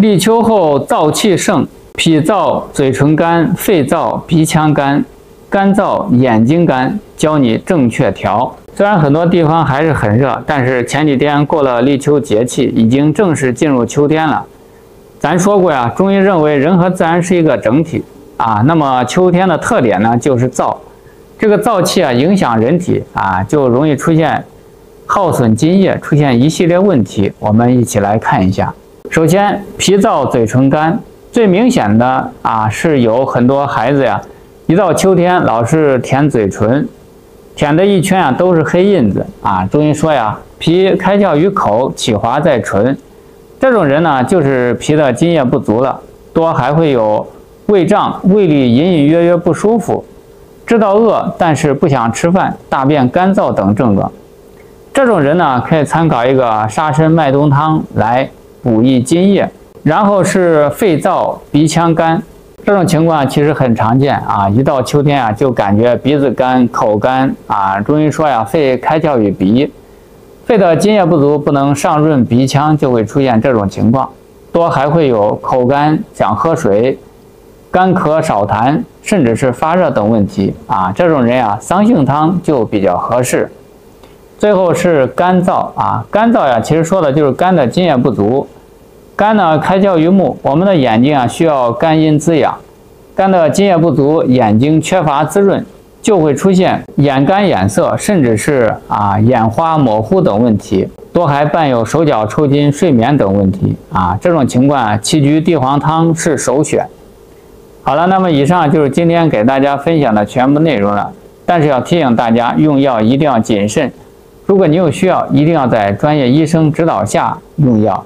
立秋后燥气盛，脾燥、嘴唇干、肺燥、鼻腔干、干燥、眼睛干，教你正确调。虽然很多地方还是很热，但是前几天过了立秋节气，已经正式进入秋天了。咱说过呀，中医认为人和自然是一个整体啊。那么秋天的特点呢，就是燥。这个燥气啊，影响人体啊，就容易出现耗损津液，出现一系列问题。我们一起来看一下。首先，脾燥嘴唇干，最明显的啊，是有很多孩子呀，一到秋天老是舔嘴唇，舔的一圈啊都是黑印子啊。中医说呀，脾开窍于口，起滑在唇。这种人呢，就是脾的津液不足了，多还会有胃胀、胃里隐隐约约不舒服，知道饿但是不想吃饭、大便干燥等症状。这种人呢，可以参考一个沙参麦冬汤来补益津液。然后是肺燥、鼻腔干，这种情况其实很常见啊，一到秋天啊，就感觉鼻子干、口干啊。中医说呀，肺开窍于鼻。肺的津液不足，不能上润鼻腔，就会出现这种情况。多还会有口干、想喝水、干咳少痰，甚至是发热等问题啊。这种人啊，桑杏汤就比较合适。最后是干燥啊，干燥呀，其实说的就是肝的津液不足。肝呢，开窍于目，我们的眼睛啊，需要肝阴滋养。肝的津液不足，眼睛缺乏滋润。就会出现眼干眼涩，甚至是啊眼花模糊等问题，多还伴有手脚抽筋、睡眠等问题啊。这种情况，杞菊地黄汤是首选。好了，那么以上就是今天给大家分享的全部内容了。但是要提醒大家，用药一定要谨慎。如果你有需要，一定要在专业医生指导下用药。